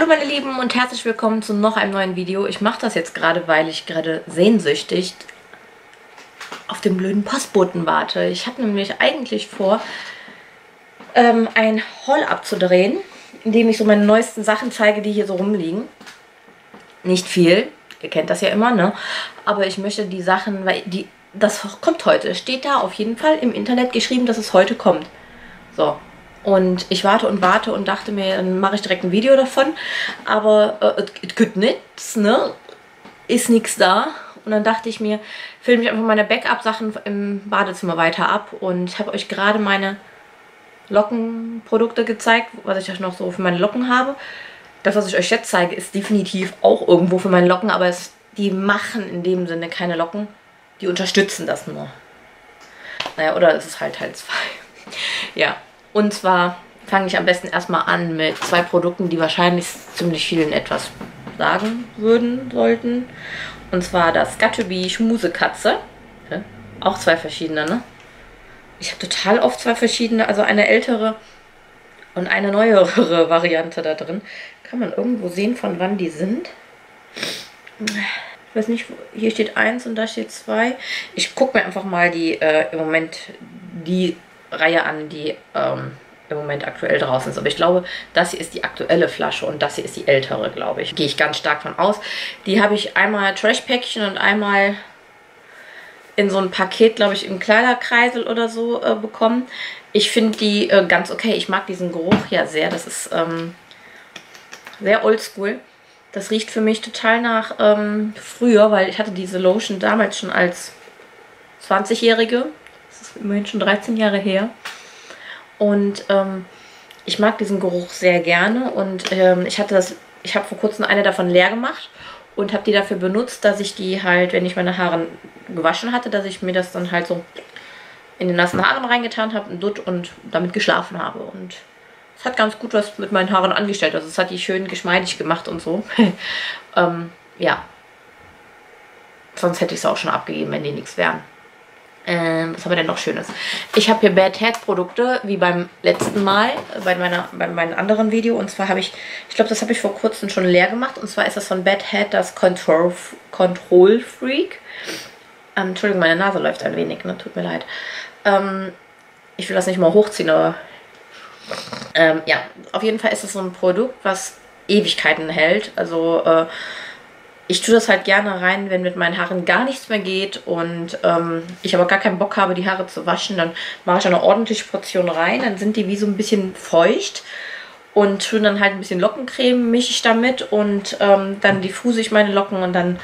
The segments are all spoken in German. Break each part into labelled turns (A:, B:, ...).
A: Hallo meine Lieben und herzlich willkommen zu noch einem neuen Video. Ich mache das jetzt gerade, weil ich gerade sehnsüchtig auf den blöden Postboten warte. Ich habe nämlich eigentlich vor, ähm, ein Haul abzudrehen, in dem ich so meine neuesten Sachen zeige, die hier so rumliegen. Nicht viel, ihr kennt das ja immer, ne? Aber ich möchte die Sachen, weil die, das kommt heute. Steht da auf jeden Fall im Internet geschrieben, dass es heute kommt. So, und ich warte und warte und dachte mir, dann mache ich direkt ein Video davon. Aber es äh, gibt nichts, ne? Ist nichts da. Und dann dachte ich mir, filme ich einfach meine Backup-Sachen im Badezimmer weiter ab. Und habe euch gerade meine Lockenprodukte gezeigt, was ich euch noch so für meine Locken habe. Das, was ich euch jetzt zeige, ist definitiv auch irgendwo für meine Locken, aber es, die machen in dem Sinne keine Locken. Die unterstützen das nur. Naja, oder es ist halt Teil 2. ja, und zwar fange ich am besten erstmal an mit zwei Produkten, die wahrscheinlich ziemlich vielen etwas sagen würden, sollten. Und zwar das Gattobi Schmusekatze. Ja, auch zwei verschiedene, ne? Ich habe total oft zwei verschiedene, also eine ältere und eine neuere Variante da drin. Kann man irgendwo sehen, von wann die sind? Ich weiß nicht, hier steht eins und da steht zwei. Ich gucke mir einfach mal die äh, im Moment die Reihe an, die ähm, im Moment aktuell draußen ist. Aber ich glaube, das hier ist die aktuelle Flasche und das hier ist die ältere, glaube ich. Gehe ich ganz stark von aus. Die habe ich einmal Trash-Päckchen und einmal in so ein Paket, glaube ich, im Kleiderkreisel oder so äh, bekommen. Ich finde die äh, ganz okay. Ich mag diesen Geruch ja sehr. Das ist ähm, sehr oldschool. Das riecht für mich total nach ähm, früher, weil ich hatte diese Lotion damals schon als 20-Jährige ist immerhin schon 13 Jahre her. Und ähm, ich mag diesen Geruch sehr gerne und ähm, ich hatte das, ich habe vor kurzem eine davon leer gemacht und habe die dafür benutzt, dass ich die halt, wenn ich meine Haare gewaschen hatte, dass ich mir das dann halt so in den nassen Haaren reingetan habe und, und damit geschlafen habe. Und es hat ganz gut was mit meinen Haaren angestellt. Also es hat die schön geschmeidig gemacht und so. ähm, ja. Sonst hätte ich es auch schon abgegeben, wenn die nichts wären. Ähm, was haben wir denn noch Schönes? Ich habe hier Bad Head Produkte, wie beim letzten Mal, bei, meiner, bei meinem anderen Video. Und zwar habe ich, ich glaube, das habe ich vor kurzem schon leer gemacht. Und zwar ist das von Bad Head das Control, Control Freak. Ähm, Entschuldigung, meine Nase läuft ein wenig, ne? tut mir leid. Ähm, ich will das nicht mal hochziehen, aber ähm, ja, auf jeden Fall ist es so ein Produkt, was Ewigkeiten hält. Also äh, ich tue das halt gerne rein, wenn mit meinen Haaren gar nichts mehr geht und ähm, ich aber gar keinen Bock habe, die Haare zu waschen. Dann mache ich eine ordentliche Portion rein. Dann sind die wie so ein bisschen feucht und tue dann halt ein bisschen Lockencreme, mische ich damit und ähm, dann diffuse ich meine Locken und dann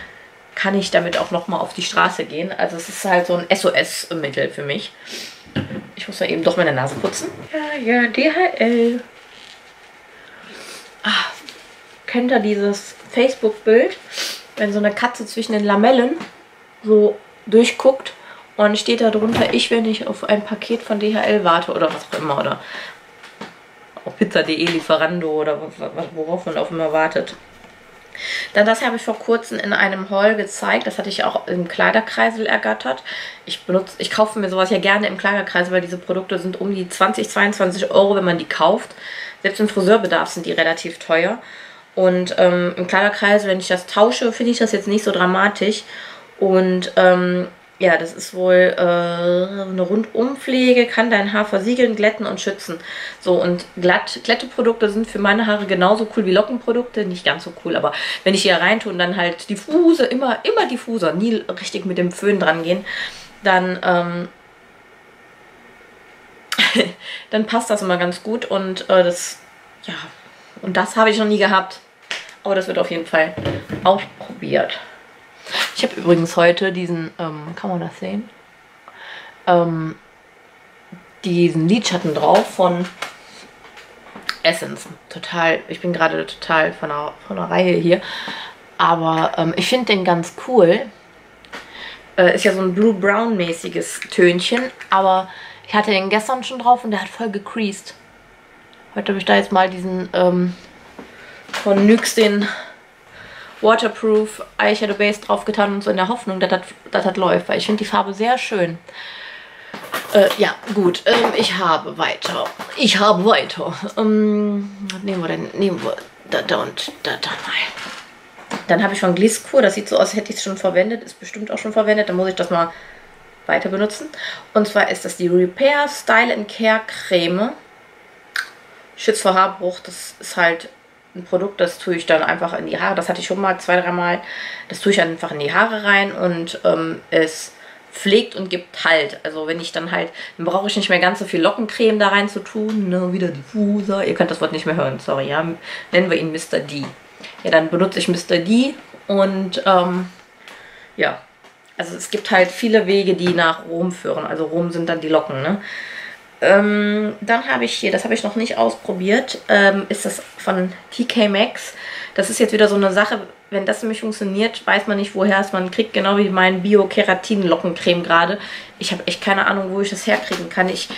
A: kann ich damit auch nochmal auf die Straße gehen. Also es ist halt so ein SOS-Mittel für mich. Ich muss mal eben doch meine Nase putzen. Ja, ja, DHL. Ah, kennt ihr dieses Facebook-Bild? Wenn so eine Katze zwischen den Lamellen so durchguckt und steht da drunter, ich, wenn ich auf ein Paket von DHL warte oder was auch immer oder auf pizza.de, Lieferando oder worauf man auch immer wartet. Dann das habe ich vor kurzem in einem Haul gezeigt. Das hatte ich auch im Kleiderkreisel ergattert. Ich benutze, ich kaufe mir sowas ja gerne im Kleiderkreisel, weil diese Produkte sind um die 20, 22 Euro, wenn man die kauft. Selbst im Friseurbedarf sind die relativ teuer. Und ähm, im Kleiderkreis, wenn ich das tausche, finde ich das jetzt nicht so dramatisch. Und ähm, ja, das ist wohl äh, eine Rundumpflege, kann dein Haar versiegeln, glätten und schützen. So, und glatt, Glätteprodukte sind für meine Haare genauso cool wie Lockenprodukte. Nicht ganz so cool, aber wenn ich hier reintue und dann halt diffuse, immer, immer diffuser, nie richtig mit dem Föhn dran gehen, dann, ähm, dann passt das immer ganz gut. Und äh, das, ja, und das habe ich noch nie gehabt. Aber das wird auf jeden Fall ausprobiert. Ich habe übrigens heute diesen, ähm, kann man das sehen? Ähm, diesen Lidschatten drauf von Essence. Total, ich bin gerade total von der, von der Reihe hier. Aber ähm, ich finde den ganz cool. Äh, ist ja so ein Blue-Brown-mäßiges Tönchen. Aber ich hatte den gestern schon drauf und der hat voll gecreased. Heute habe ich da jetzt mal diesen ähm, von NYX den Waterproof Eyeshadow Base drauf getan und so in der Hoffnung, dass das, dass das läuft, weil ich finde die Farbe sehr schön. Äh, ja, gut. Ähm, ich habe weiter. Ich habe weiter. Ähm, nehmen wir denn? Nehmen wir da, da und da, da mal. Dann habe ich von Gliskur, das sieht so aus, hätte ich es schon verwendet, ist bestimmt auch schon verwendet, dann muss ich das mal weiter benutzen. Und zwar ist das die Repair Style and Care Creme. Schützt vor Haarbruch, das ist halt ein Produkt, das tue ich dann einfach in die Haare. Das hatte ich schon mal zwei, dreimal. Das tue ich einfach in die Haare rein und ähm, es pflegt und gibt Halt. Also wenn ich dann halt, dann brauche ich nicht mehr ganz so viel Lockencreme da rein zu tun. Ne, wieder Diffuser. Ihr könnt das Wort nicht mehr hören, sorry, ja. Nennen wir ihn Mr. D. Ja, dann benutze ich Mr. D und ähm, ja. Also es gibt halt viele Wege, die nach Rom führen. Also Rom sind dann die Locken, ne? Ähm, dann habe ich hier, das habe ich noch nicht ausprobiert, ähm, ist das von TK Maxx. Das ist jetzt wieder so eine Sache, wenn das nämlich funktioniert, weiß man nicht, woher es man kriegt. Genau wie mein Bio-Keratin-Lockencreme gerade. Ich habe echt keine Ahnung, wo ich das herkriegen kann. Ich,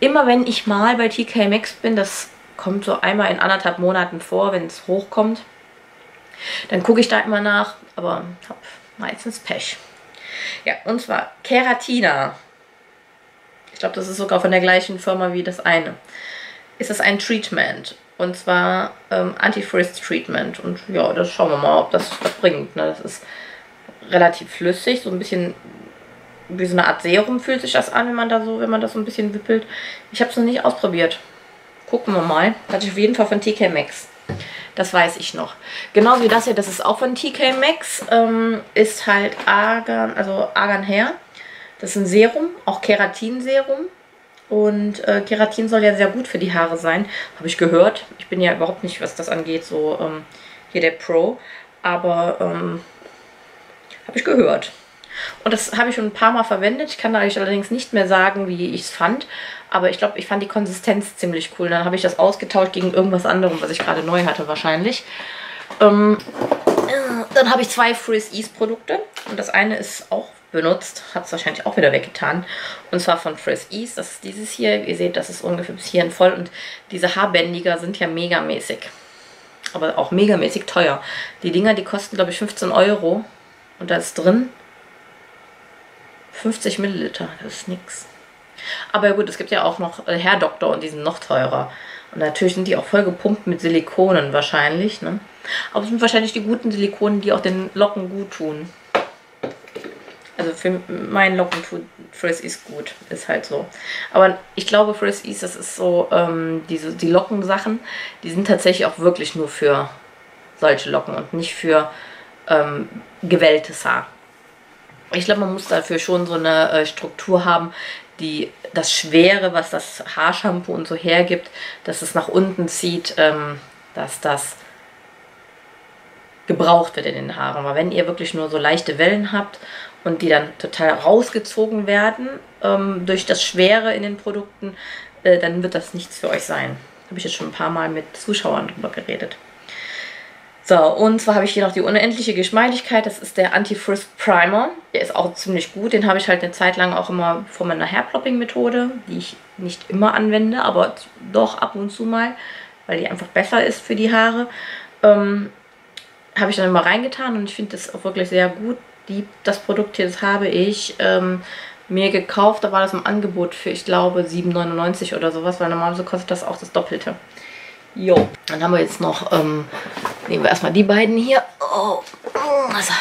A: immer wenn ich mal bei TK Maxx bin, das kommt so einmal in anderthalb Monaten vor, wenn es hochkommt, dann gucke ich da immer nach, aber habe meistens Pech. Ja, und zwar Keratina ich glaube, das ist sogar von der gleichen Firma wie das eine, ist das ein Treatment. Und zwar ähm, Anti-Frizz-Treatment. Und ja, das schauen wir mal, ob das was bringt. Ne? Das ist relativ flüssig, so ein bisschen wie so eine Art Serum fühlt sich das an, wenn man da so, wenn man das so ein bisschen wippelt. Ich habe es noch nicht ausprobiert. Gucken wir mal. Hatte ich auf jeden Fall von TK Maxx. Das weiß ich noch. Genau wie das hier, das ist auch von TK Maxx. Ähm, ist halt Argan, also Argan Hair. Das ist ein Serum, auch Keratinserum. Und äh, Keratin soll ja sehr gut für die Haare sein, habe ich gehört. Ich bin ja überhaupt nicht, was das angeht, so ähm, hier der Pro. Aber ähm, habe ich gehört. Und das habe ich schon ein paar Mal verwendet. Ich kann euch allerdings nicht mehr sagen, wie ich es fand. Aber ich glaube, ich fand die Konsistenz ziemlich cool. Dann habe ich das ausgetauscht gegen irgendwas anderem, was ich gerade neu hatte wahrscheinlich. Ähm, äh, dann habe ich zwei Frizz Ease Produkte. Und das eine ist auch benutzt, hat es wahrscheinlich auch wieder weggetan. Und zwar von Frizz Ease. Das ist dieses hier. Ihr seht, das ist ungefähr bis hierhin voll. Und diese Haarbändiger sind ja megamäßig. Aber auch megamäßig teuer. Die Dinger, die kosten, glaube ich, 15 Euro. Und da ist drin 50 Milliliter. Das ist nix. Aber gut, es gibt ja auch noch äh, Hair Doctor und die sind noch teurer. Und natürlich sind die auch voll gepumpt mit Silikonen wahrscheinlich. Ne? Aber es sind wahrscheinlich die guten Silikonen, die auch den Locken gut tun. Also für meinen Locken tut Frizz gut, ist halt so. Aber ich glaube, Frizz das ist so, ähm, diese, die Lockensachen, die sind tatsächlich auch wirklich nur für solche Locken und nicht für ähm, gewelltes Haar. Ich glaube, man muss dafür schon so eine äh, Struktur haben, die das Schwere, was das Haarshampoo und so hergibt, dass es nach unten zieht, ähm, dass das gebraucht wird in den Haaren. Aber wenn ihr wirklich nur so leichte Wellen habt und die dann total rausgezogen werden ähm, durch das Schwere in den Produkten, äh, dann wird das nichts für euch sein. Habe ich jetzt schon ein paar Mal mit Zuschauern drüber geredet. So, und zwar habe ich hier noch die unendliche Geschmeidigkeit. Das ist der Anti-Frizz Primer. Der ist auch ziemlich gut. Den habe ich halt eine Zeit lang auch immer vor meiner Hairplopping-Methode, die ich nicht immer anwende, aber doch ab und zu mal, weil die einfach besser ist für die Haare. Ähm, habe ich dann immer reingetan und ich finde das auch wirklich sehr gut. Die, das Produkt hier, das habe ich ähm, mir gekauft. Da war das im Angebot für, ich glaube, 7,99 oder sowas, weil normalerweise kostet das auch das Doppelte. Jo, dann haben wir jetzt noch, ähm, nehmen wir erstmal die beiden hier. Oh, also.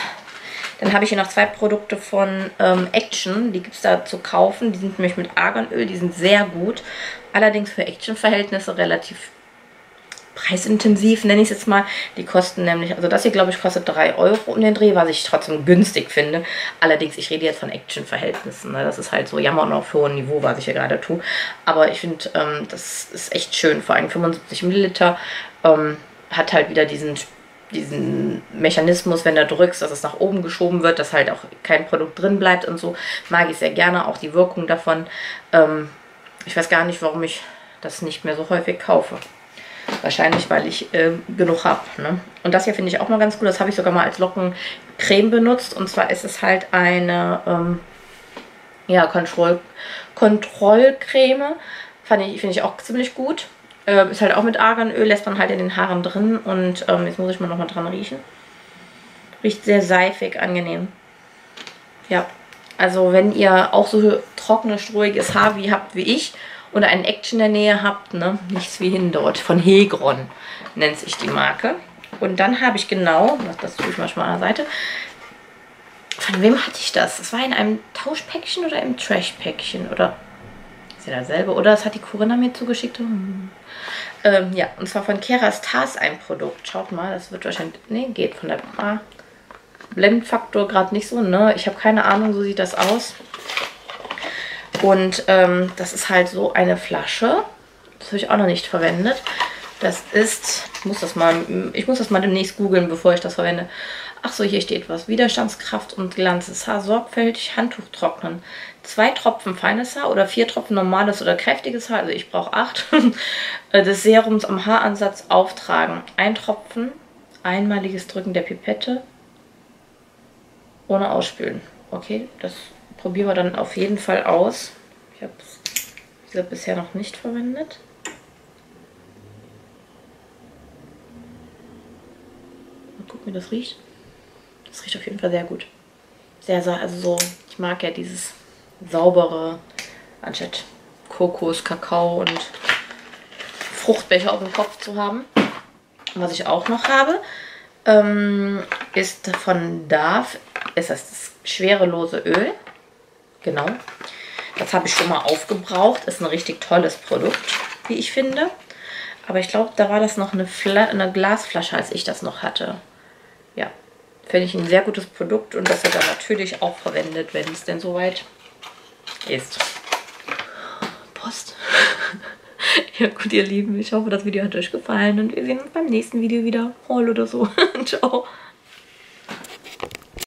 A: Dann habe ich hier noch zwei Produkte von ähm, Action, die gibt es da zu kaufen. Die sind nämlich mit Arganöl, die sind sehr gut. Allerdings für Action-Verhältnisse relativ preisintensiv, nenne ich es jetzt mal. Die kosten nämlich, also das hier glaube ich kostet 3 Euro um den Dreh, was ich trotzdem günstig finde. Allerdings, ich rede jetzt von Action-Verhältnissen. Ne? Das ist halt so jammern auf hohem Niveau, was ich hier gerade tue. Aber ich finde, ähm, das ist echt schön. Vor allem 75 Milliliter ähm, hat halt wieder diesen diesen Mechanismus, wenn du drückst, dass es nach oben geschoben wird, dass halt auch kein Produkt drin bleibt und so, mag ich sehr gerne, auch die Wirkung davon. Ähm, ich weiß gar nicht, warum ich das nicht mehr so häufig kaufe. Wahrscheinlich, weil ich äh, genug habe. Ne? Und das hier finde ich auch mal ganz gut. Das habe ich sogar mal als Lockencreme benutzt. Und zwar ist es halt eine ähm, ja, Kontroll Kontrollcreme. Finde ich, find ich auch ziemlich gut. Äh, ist halt auch mit Arganöl, lässt man halt in den Haaren drin. Und ähm, jetzt muss ich mal nochmal dran riechen. Riecht sehr seifig, angenehm. Ja, also wenn ihr auch so trockenes, strohiges Haar wie habt wie ich oder einen Action in der Nähe habt, ne? nichts wie hin dort, von Hegron nennt sich die Marke. Und dann habe ich genau, das tue ich manchmal an der Seite, von wem hatte ich das? Das war in einem Tauschpäckchen oder im Trash-Päckchen? Oder ist ja dasselbe? Oder das hat die Corinna mir zugeschickt. Hm. Ähm, ja, und zwar von Kerastase ein Produkt. Schaut mal, das wird wahrscheinlich... Ne, geht von der... Ah, Blendfaktor gerade nicht so, ne? Ich habe keine Ahnung, so sieht das aus. Und ähm, das ist halt so eine Flasche. Das habe ich auch noch nicht verwendet. Das ist, ich muss das mal, ich muss das mal demnächst googeln, bevor ich das verwende. Ach so, hier steht was. Widerstandskraft und Glanz des Haar sorgfältig Handtuch trocknen. Zwei Tropfen feines Haar oder vier Tropfen normales oder kräftiges Haar. Also ich brauche acht. Äh, des Serums am Haaransatz auftragen. Ein Tropfen, einmaliges Drücken der Pipette. Ohne ausspülen. Okay, das probieren wir dann auf jeden Fall aus. Ich habe es bisher noch nicht verwendet. Mal gucken, wie das riecht. Das riecht auf jeden Fall sehr gut. Sehr, sehr, also so, ich mag ja dieses saubere, anstatt Kokos, Kakao und Fruchtbecher auf dem Kopf zu haben. was ich auch noch habe, ähm, ist von Darf, ist das, das schwerelose Öl. Genau. Das habe ich schon mal aufgebraucht. Ist ein richtig tolles Produkt, wie ich finde. Aber ich glaube, da war das noch eine, eine Glasflasche, als ich das noch hatte. Ja, finde ich ein sehr gutes Produkt und das wird dann natürlich auch verwendet, wenn es denn soweit ist. Post. ja gut, ihr Lieben, ich hoffe, das Video hat euch gefallen und wir sehen uns beim nächsten Video wieder. Haul oder so. Ciao.